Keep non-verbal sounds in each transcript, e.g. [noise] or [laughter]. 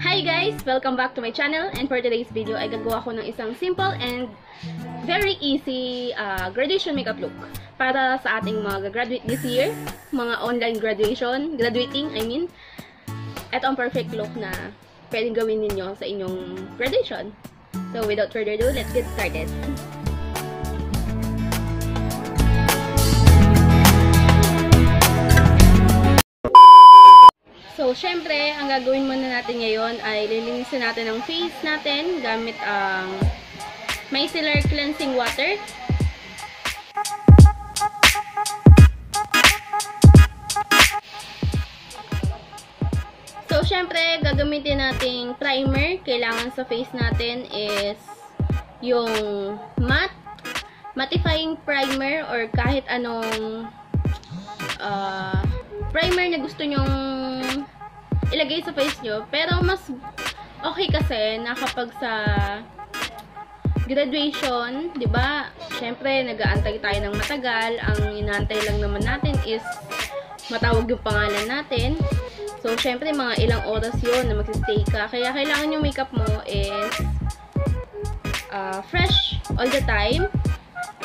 Hi guys! Welcome back to my channel and for today's video ay gagawa ko ng isang simple and very easy uh, graduation makeup look para sa ating mga graduate this year, mga online graduation, graduating I mean. Ito ang perfect look na pwedeng gawin ninyo sa inyong graduation. So without further ado, let's get started. [laughs] So, syempre, ang gagawin muna natin ngayon ay lilinisin natin ang face natin gamit ang micellar cleansing water. So, syempre, gagamitin nating primer. Kailangan sa face natin is yung matte, mattifying primer or kahit anong uh, primer na gusto nyong ilagay sa face nyo. Pero mas okay kasi na kapag sa graduation, 'di ba? Syempre, nag-aantay tayo ng matagal. Ang inaantay lang naman natin is matawag yung pangalan natin. So, syempre, mga ilang oras yon na magsistay ka. Kaya, kailangan yung makeup mo is uh, fresh all the time.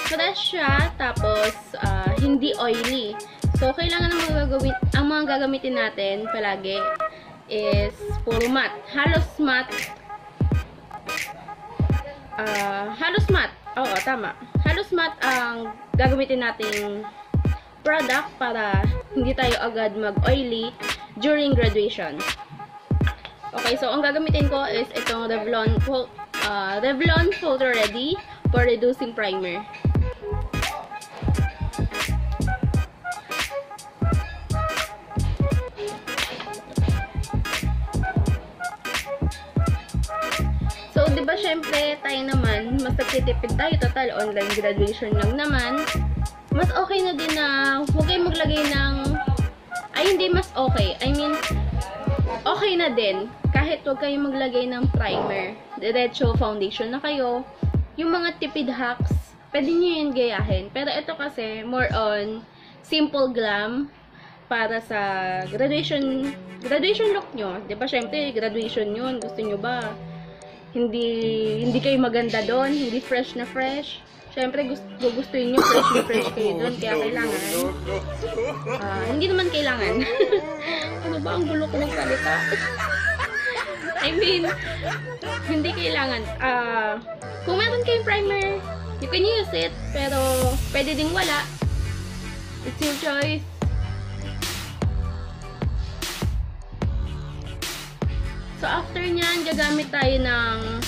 Fresh siya, tapos uh, hindi oily. So, kailangan ng mga gagawin, ang mga gagamitin natin palagi is puro matte. Halos matte. Uh, halos matte. Oo, tama. Halos matte ang gagamitin nating product para hindi tayo agad mag-oily during graduation. Okay, so ang gagamitin ko is itong Revlon, uh, Revlon Photo Ready for Reducing Primer. Nagtitipid tayo, total, online graduation lang naman. Mas okay na din na huwag kayong maglagay ng, ay hindi mas okay. I mean, okay na din, kahit huwag kayong maglagay ng primer. Diretso foundation na kayo. Yung mga tipid hacks, pwede nyo yun gayahin. Pero ito kasi, more on simple glam para sa graduation graduation look nyo. Ba, syempre, graduation yun. Gusto nyo ba? Hindi hindi kayo maganda doon, hindi fresh na fresh. Siyempre, gusto, gugustuhin nyo fresh na fresh kayo doon, kaya kailangan. Uh, hindi naman kailangan. [laughs] ano ba ang gulo ko ng salita? [laughs] I mean, hindi kailangan. Uh, kung meron kayong primer, you can use it, pero pwede ding wala. It's your choice. So, after nyan, gagamit tayo ng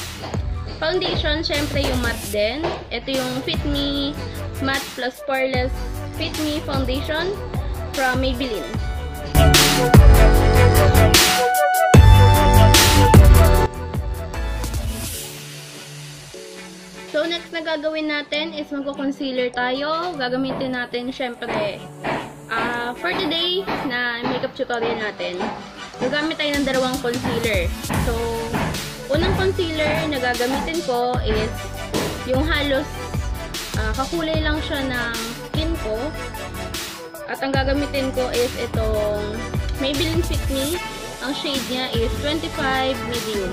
foundation. Siyempre, yung matte din. Ito yung Fit Me Matte Plus Poreless Fit Me Foundation from Maybelline. So, next na gagawin natin is magko-concealer tayo. Gagamitin natin, syempre, uh, for today na makeup tutorial natin, gagamit tayo ng dalawang concealer. So, unang concealer na gagamitin ko is yung halos uh, kakulay lang siya ng skin ko. At ang gagamitin ko is itong Maybelline Fit Me. Ang shade niya is 25 Medium.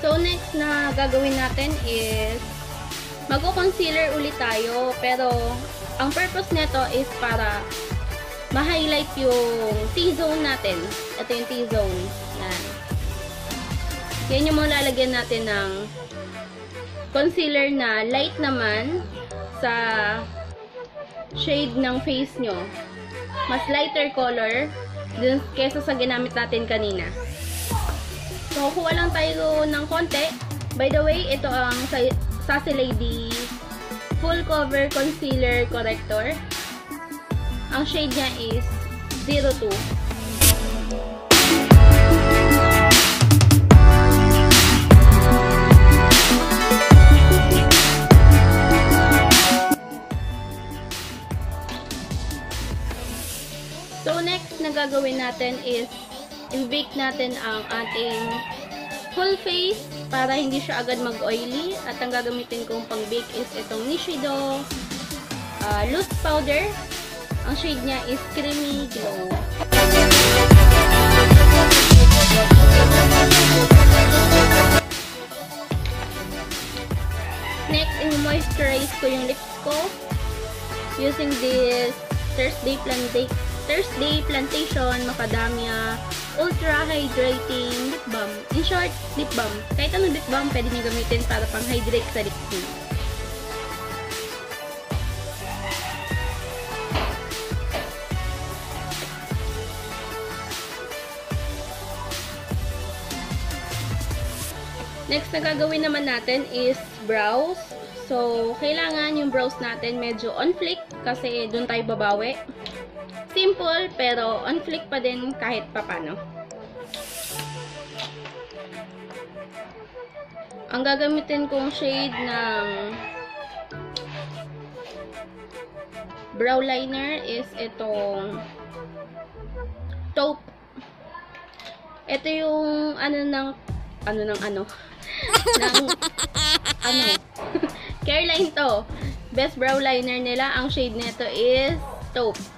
So, next na gagawin natin is magko-concealer ulit tayo. Pero, ang purpose nito is para ma-highlight yung T-zone natin. Ito yung T-zone. Yan. Yan yung mga lalagyan natin ng concealer na light naman sa shade ng face nyo. Mas lighter color dun kesa sa ginamit natin kanina. So, kuha lang tayo ng konti. By the way, ito ang Sassy Lady Full Cover Concealer Corrector. Ang shade niya is 02. So, next na gagawin natin is i-bake natin ang ating full face para hindi siya agad mag-oily. At ang gagamitin kong pang-bake is itong Nishido ah, loose powder. Ang shade niya is Creamy Glow. Next, i-moisturize ko yung lips ko using this Thursday Planta Thursday Plantation Macadamia Ultra Hydrating Lip Balm. In short, lip balm. Kahit anong lip balm, pwede niyo gamitin para pang-hydrate sa lips niyo. Next na gagawin naman natin is brows. So, kailangan yung brows natin medyo on flick kasi doon tayo babawi. Simple, pero on flick pa din kahit papano. Ang gagamitin kong shade ng brow liner is itong taupe. Ito yung ano ng ano ng ano [laughs] ng ano [laughs] Careline to. Best brow liner nila. Ang shade nito is taupe.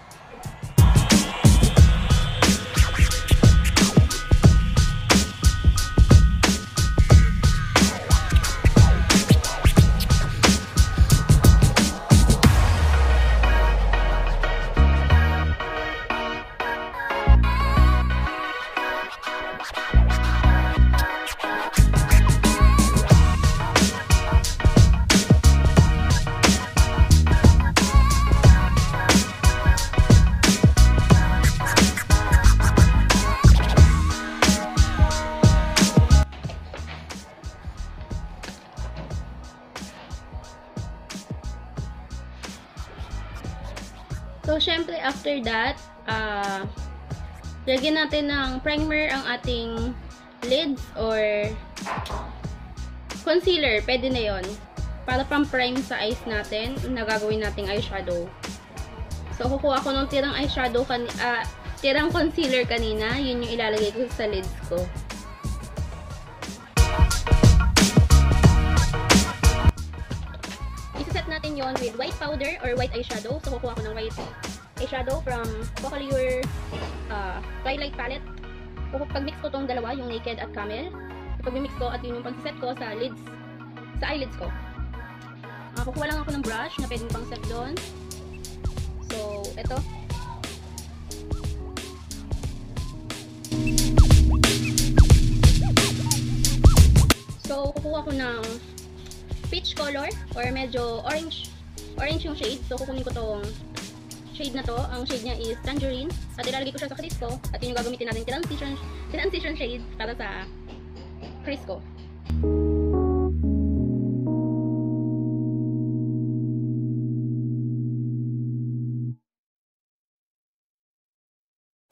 Lagyan natin ng primer ang ating lids or concealer. Pwede na yon Para pang-prime sa eyes natin, na gagawin nating eyeshadow. So, kukuha ko ng tirang eyeshadow, kan ah, tirang concealer kanina. Yun yung ilalagay ko sa lids ko. Isa-set natin yon with white powder or white eyeshadow. So, kukuha ko ng white eyeshadow from Vocalure uh, Twilight Palette. Pag mix ko tong dalawa, yung Naked at Camel. Pag mix ko at yun yung pag-set ko sa lids, sa eyelids ko. Uh, kukuha lang ako ng brush na pwedeng pang set doon. So, ito. So, kukuha ko ng peach color or medyo orange orange yung shade. So, kukunin ko tong shade na to. Ang shade niya is tangerine. At ilalagay ko siya sa crease ko. At yun yung gagamitin natin transition, transition shade para sa crease ko.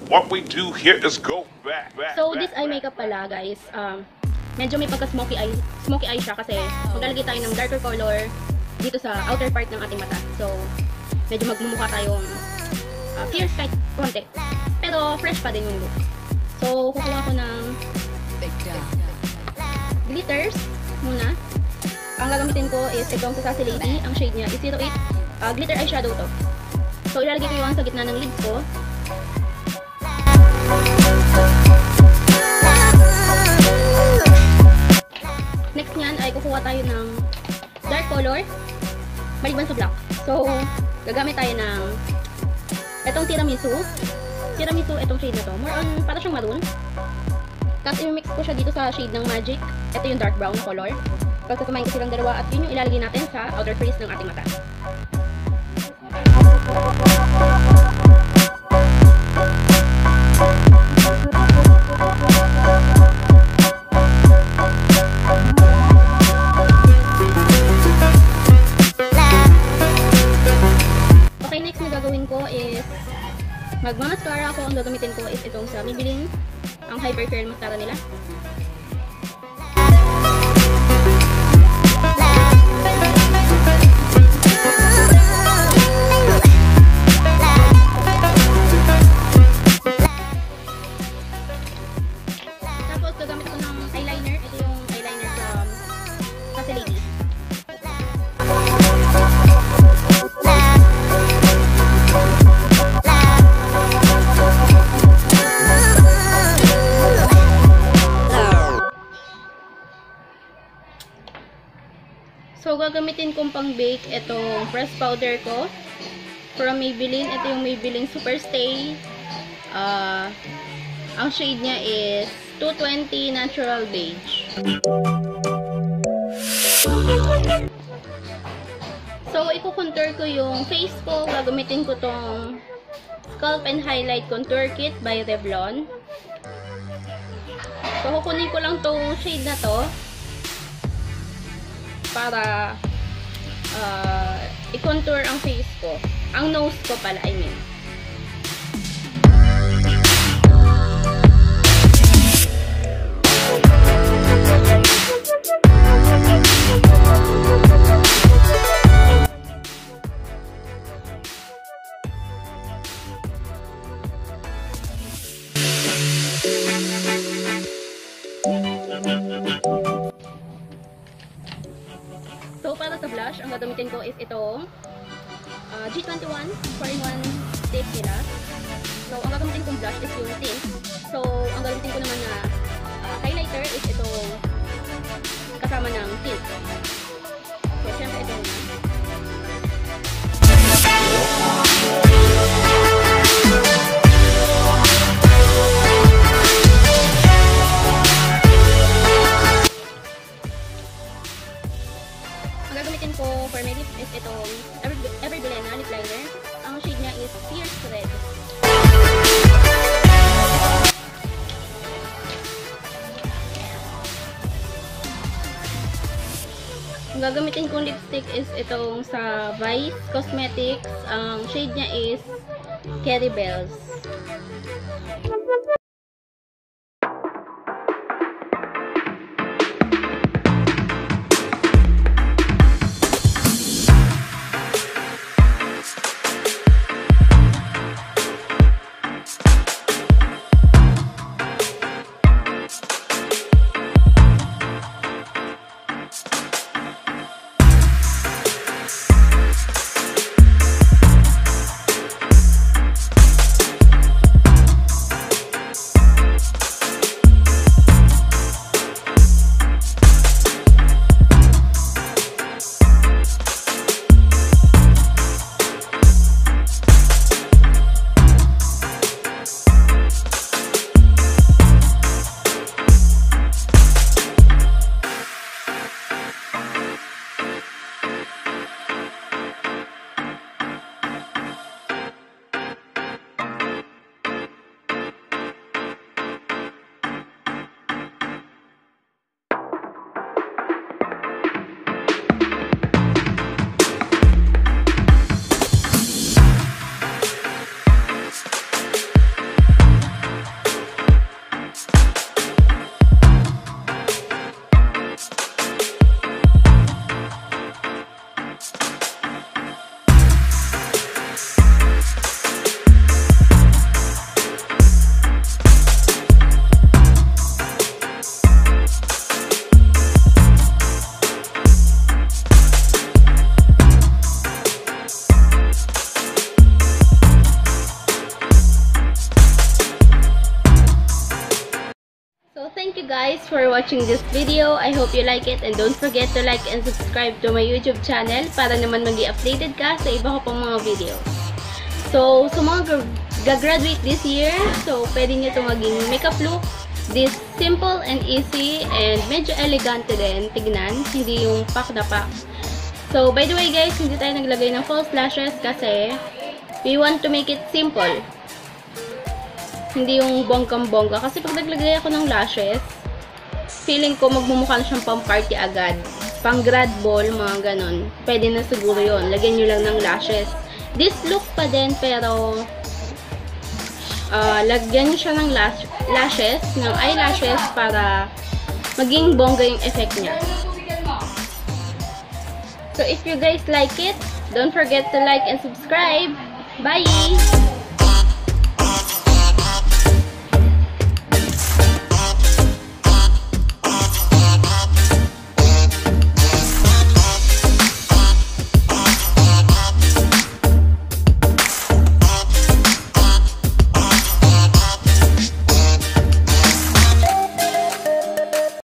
What we do here is go back, back. So, this eye makeup pala, guys. Um, medyo may pagka-smoky eye, smoky eye siya kasi maglalagay tayo ng darker color dito sa outer part ng ating mata. So, medyo magmumukha tayong uh, fierce kahit konti. Pero, fresh pa din yung look. So, kukuha ko ng glitters muna. Ang gagamitin ko is itong sa Sassy Lady. Ang shade niya is 08 uh, glitter eyeshadow to. So, ilalagay ko yung sa gitna ng lids ko. Next niyan ay kukuha tayo ng dark color maliban sa black. So, gagamit tayo ng itong tiramisu. Tiramisu, itong shade na to. More on, para siyang maroon. Tapos, i-mix ko siya dito sa shade ng Magic. Ito yung dark brown color. Kumain ko silang dalawa at yun yung ilalagay natin sa outer crease ng ating mata. Ko is magmamascara ako. Ang gagamitin ko is itong sa Maybelline. Ang Hyper Curl Mascara nila. Gagamitin kong pang bake itong press powder ko from Maybelline. Ito yung Maybelline Superstay. Uh, ang shade niya is 220 Natural Beige. So, iko-contour ko yung face ko. Gagamitin ko tong Scalp and Highlight Contour Kit by Revlon. So, kukunin ko lang tong shade na to para uh, i-contour ang face ko. Ang nose ko pala, I mean. Ang gagamitin kong lipstick is itong sa Vice Cosmetics. Ang shade niya is Cherry Bells. Thank you guys for watching this video. I hope you like it and don't forget to like and subscribe to my YouTube channel para naman magi updated ka sa iba ko pang mga video. So, sa mga gagraduate this year, so pwede nyo ito maging makeup look. This simple and easy and medyo elegante din tignan. Hindi yung pak na pak. So, by the way guys, hindi tayo naglagay ng false lashes kasi we want to make it simple hindi yung bonggang-bongga. Kasi pag naglagay ako ng lashes, feeling ko magmumukha na siyang pang party agad. Pang grad ball, mga ganon. Pwede na siguro yon Lagyan nyo lang ng lashes. This look pa din, pero uh, lagyan nyo siya ng lash lashes, ng eyelashes para maging bongga yung effect niya. So, if you guys like it, don't forget to like and subscribe. Bye!